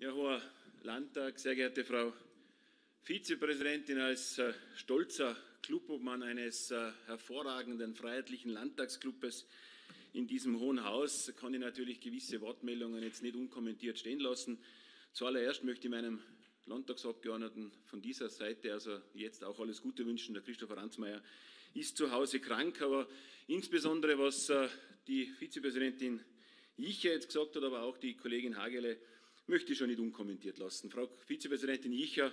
Ja, hoher Landtag, sehr geehrte Frau Vizepräsidentin, als äh, stolzer Clubobmann eines äh, hervorragenden freiheitlichen Landtagsclubes in diesem Hohen Haus kann ich natürlich gewisse Wortmeldungen jetzt nicht unkommentiert stehen lassen. Zuallererst möchte ich meinem Landtagsabgeordneten von dieser Seite, also jetzt auch alles Gute wünschen. Der Christopher Ransmayr ist zu Hause krank, aber insbesondere was äh, die Vizepräsidentin Jicher jetzt gesagt hat, aber auch die Kollegin Hagele, möchte ich schon nicht unkommentiert lassen. Frau Vizepräsidentin Jicher,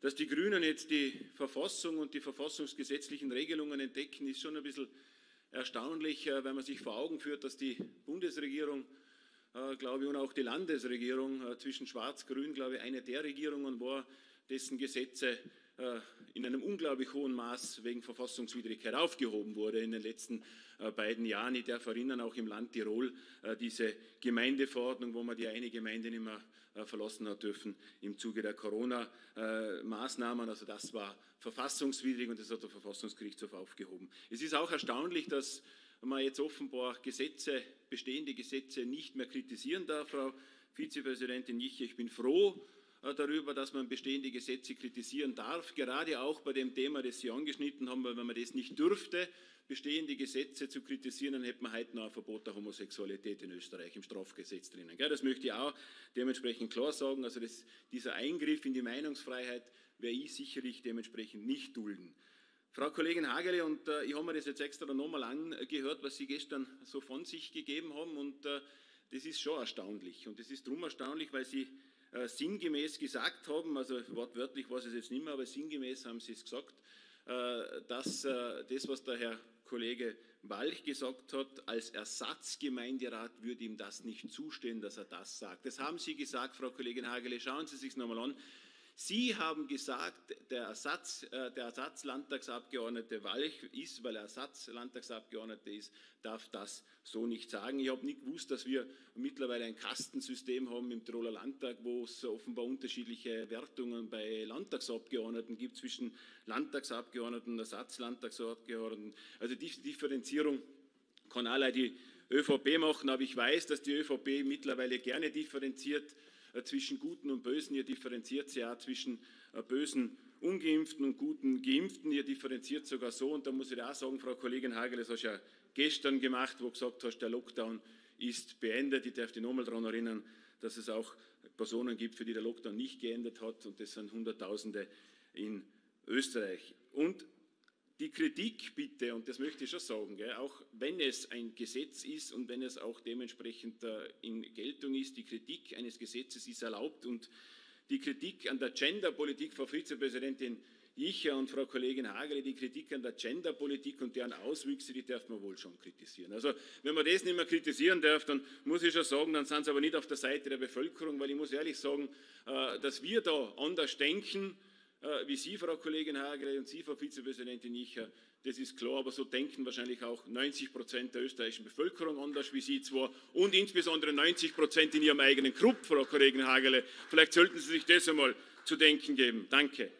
dass die Grünen jetzt die Verfassung und die verfassungsgesetzlichen Regelungen entdecken, ist schon ein bisschen erstaunlich, äh, wenn man sich vor Augen führt, dass die Bundesregierung, äh, glaube ich, und auch die Landesregierung äh, zwischen Schwarz-Grün, glaube ich, eine der Regierungen war, dessen Gesetze äh, in einem unglaublich hohen Maß wegen Verfassungswidrigkeit aufgehoben wurde in den letzten äh, beiden Jahren. Ich darf erinnern, auch im Land Tirol, äh, diese Gemeindeverordnung, wo man die eine Gemeinde nicht mehr verlassen hat dürfen im Zuge der Corona-Maßnahmen. Also das war verfassungswidrig und das hat der Verfassungsgerichtshof aufgehoben. Es ist auch erstaunlich, dass man jetzt offenbar Gesetze, bestehende Gesetze nicht mehr kritisieren darf, Frau Vizepräsidentin Jiche. Ich bin froh, äh, darüber, dass man bestehende Gesetze kritisieren darf, gerade auch bei dem Thema, das Sie angeschnitten haben, weil wenn man das nicht dürfte, bestehende Gesetze zu kritisieren, dann hätte man heute noch ein Verbot der Homosexualität in Österreich im Strafgesetz drinnen. Das möchte ich auch dementsprechend klar sagen. Also das, dieser Eingriff in die Meinungsfreiheit werde ich sicherlich dementsprechend nicht dulden. Frau Kollegin Hagele, und äh, ich habe mir das jetzt extra nochmal angehört, was Sie gestern so von sich gegeben haben, und äh, das ist schon erstaunlich. Und das ist darum erstaunlich, weil Sie äh, sinngemäß gesagt haben, also wortwörtlich war es jetzt nicht mehr, aber sinngemäß haben Sie es gesagt, äh, dass äh, das, was der Herr Kollege Walch gesagt hat, als Ersatzgemeinderat würde ihm das nicht zustehen, dass er das sagt. Das haben Sie gesagt, Frau Kollegin Hagele. Schauen Sie sich nochmal an. Sie haben gesagt, der, Ersatz, äh, der Ersatzlandtagsabgeordnete Walch ist, weil er Ersatzlandtagsabgeordneter ist, darf das so nicht sagen. Ich habe nicht gewusst, dass wir mittlerweile ein Kastensystem haben im Tiroler Landtag, wo es offenbar unterschiedliche Wertungen bei Landtagsabgeordneten gibt zwischen Landtagsabgeordneten und Ersatzlandtagsabgeordneten. Also die Differenzierung kann allein die ÖVP machen, aber ich weiß, dass die ÖVP mittlerweile gerne differenziert zwischen Guten und Bösen. Ihr differenziert sie auch zwischen äh, bösen Ungeimpften und guten Geimpften. Ihr differenziert sogar so. Und da muss ich auch sagen, Frau Kollegin Hagel, das hast du ja gestern gemacht, wo du gesagt hast, der Lockdown ist beendet. Ich darf dich nochmal daran erinnern, dass es auch Personen gibt, für die der Lockdown nicht geendet hat. Und das sind Hunderttausende in Österreich. Und die Kritik bitte, und das möchte ich schon sagen, gell, auch wenn es ein Gesetz ist und wenn es auch dementsprechend äh, in Geltung ist, die Kritik eines Gesetzes ist erlaubt und die Kritik an der Genderpolitik, Frau Vizepräsidentin Jicher und Frau Kollegin Hagele, die Kritik an der Genderpolitik und deren Auswüchse, die darf man wohl schon kritisieren. Also wenn man das nicht mehr kritisieren darf, dann muss ich schon sagen, dann sind sie aber nicht auf der Seite der Bevölkerung, weil ich muss ehrlich sagen, äh, dass wir da anders denken, wie Sie, Frau Kollegin Hagele, und Sie, Frau Vizepräsidentin Nicher, das ist klar, aber so denken wahrscheinlich auch 90 Prozent der österreichischen Bevölkerung anders wie Sie zwar und insbesondere 90 Prozent in Ihrem eigenen Club, Frau Kollegin Hagele. Vielleicht sollten Sie sich das einmal zu denken geben. Danke.